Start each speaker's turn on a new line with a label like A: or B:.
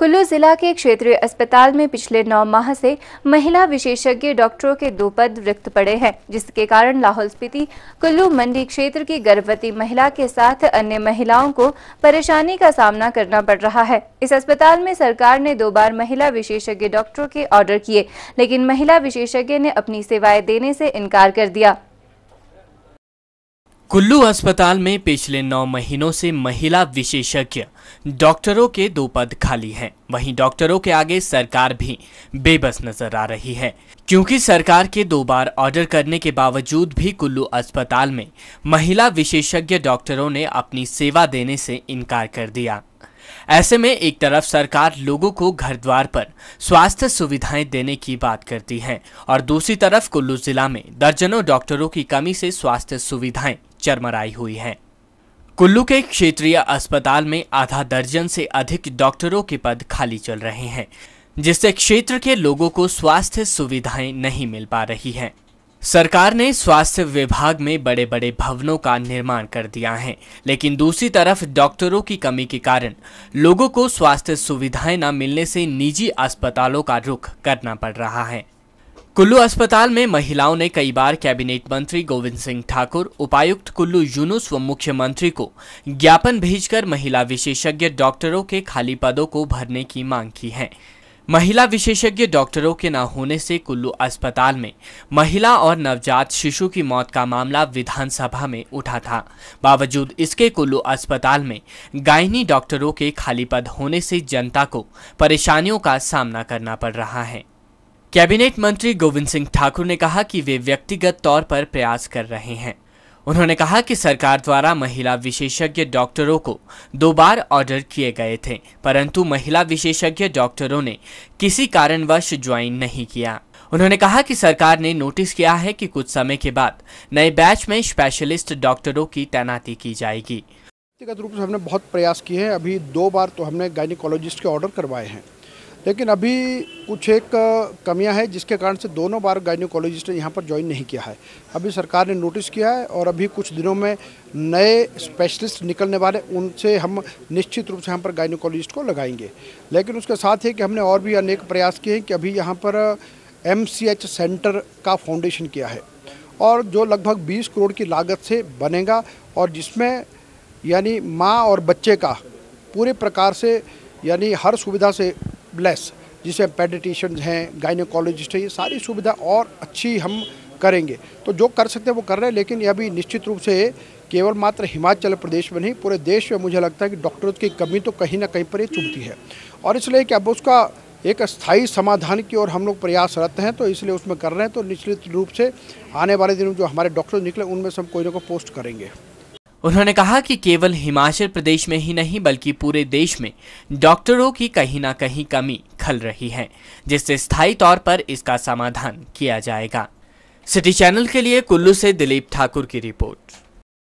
A: कुल्लू जिला के क्षेत्रीय अस्पताल में पिछले नौ माह से महिला विशेषज्ञ डॉक्टरों के दो पद रिक्त पड़े हैं, जिसके कारण लाहौल स्पीति कुल्लू मंडी क्षेत्र की गर्भवती महिला के साथ अन्य महिलाओं को परेशानी का सामना करना पड़ रहा है। इस अस्पताल में सरकार ने दो बार महिला विशेषज्ञ डॉक्टरों के ऑर्डर किए, लेकिन महिला विशेषज्ञ ने अपनी सेवाएँ देने से इनकार कर दिया।
B: कुल्लू अस्पताल में पिछले नौ महीनों से महिला विशेषज्ञ डॉक्टरों के दो पद खाली हैं। वहीं डॉक्टरों के आगे सरकार भी बेबस नज़र आ रही है। क्योंकि सरकार के दो बार ऑर्डर करने के बावजूद भी कुल्लू अस्पताल में महिला विशेषज्ञ डॉक्टरों ने अपनी सेवा देने से इनकार कर दिया। ऐसे में एक तरफ़ सरकार लोगों को घर द्वार पर स्वास्थ्य सुविधाएँ देने की बात करती है और दूसरी तरफ़ कुल्लू जिला में दर्जनों डॉक्टरों की कमी से स्वास्थ्य सुविधाएँ चरमराई हुई हैं। कुल्लू के क्षेत्रीय अस्पताल में आधा दर्जन से अधिक डॉक्टरों के पद खाली चल रहे हैं, जिससे क्षेत्र के लोगों को स्वास्थ्य सुविधाएँ नहीं मिल पा रही हैं। सरकार ने स्वास्थ्य विभाग में बड़े बड़े भवनों का निर्माण कर दिया है, लेकिन दूसरी तरफ़ डॉक्टरों की कमी के कारण लोगों को स्वास्थ्य सुविधाएँ न मिलने से निजी अस्पतालों का रुख करना पड़ रहा है। कुल्लू अस्पताल में महिलाओं ने कई बार कैबिनेट मंत्री गोविंद सिंह ठाकुर, उपायुक्त कुल्लू यूनुस व मुख्यमंत्री को ज्ञापन भेजकर महिला विशेषज्ञ डॉक्टरों के खाली पदों को भरने की मांग की है। महिला विशेषज्ञ डॉक्टरों के न होने से कुल्लू अस्पताल में महिला और नवजात शिशु की मौत का मामला विधानसभा में उठा था। बावजूद इसके कुल्लू अस्पताल में गायनी डॉक्टरों के खाली पद होने से जनता को परेशानियों का सामना करना पड़ रहा है। कैबिनेट मंत्री गोविंद सिंह ठाकुर ने कहा कि वे व्यक्तिगत तौर पर प्रयास कर रहे हैं। उन्होंने कहा कि सरकार द्वारा महिला विशेषज्ञ डॉक्टरों को दो बार ऑर्डर किए गए थे, परंतु महिला विशेषज्ञ डॉक्टरों ने किसी कारणवश ज्वाइन नहीं किया। उन्होंने कहा कि सरकार ने नोटिस किया है कि कुछ समय के बाद नए बैच में स्पेशलिस्ट डॉक्टरों की तैनाती की जाएगी।
C: व्यक्तिगत रूप से हमने बहुत प्रयास किए हैं। अभी दो बार तो हमने गायनिकोलॉजिस्ट के ऑर्डर करवाए हैं। लेकिन अभी कुछ एक कमियाँ है जिसके कारण से दोनों बार गायनिकोलॉजिस्ट ने यहाँ पर ज्वाइन नहीं किया है। अभी सरकार ने नोटिस किया है और अभी कुछ दिनों में नए स्पेशलिस्ट निकलने वाले, उनसे हम निश्चित रूप से यहाँ पर गायनिकोलॉजिस्ट को लगाएँगे। लेकिन उसके साथ ही कि हमने और भी अनेक प्रयास किए हैं कि अभी यहाँ पर एम सेंटर का फाउंडेशन किया है। और जो लगभग 20 करोड़ की लागत से बनेगा और जिसमें यानी माँ और बच्चे का पूरे प्रकार से यानी हर सुविधा से ब्लेस जिसे पेडिटिशन हैं गाइनोकोलॉजिस्ट हैं, ये सारी सुविधा और अच्छी हम करेंगे। तो जो कर सकते हैं वो कर रहे हैं, लेकिन यह भी निश्चित रूप से केवल मात्र हिमाचल प्रदेश में नहीं, पूरे देश में मुझे लगता है कि डॉक्टरों की कमी तो कहीं ना कहीं पर ये चुभती है। और इसलिए कि अब उसका एक स्थायी समाधान की ओर हम लोग प्रयासरत हैं तो इसलिए उसमें कर रहे हैं तो निश्चित रूप से आने वाले दिनों जो हमारे डॉक्टर निकले, उनमें से हम कोई ना कोई पोस्ट करेंगे।
B: उन्होंने कहा कि केवल हिमाचल प्रदेश में ही नहीं, बल्कि पूरे देश में डॉक्टरों की कहीं ना कहीं कमी खल रही है, जिससे स्थायी तौर पर इसका समाधान किया जाएगा। सिटी चैनल के लिए कुल्लू से दिलीप ठाकुर की रिपोर्ट।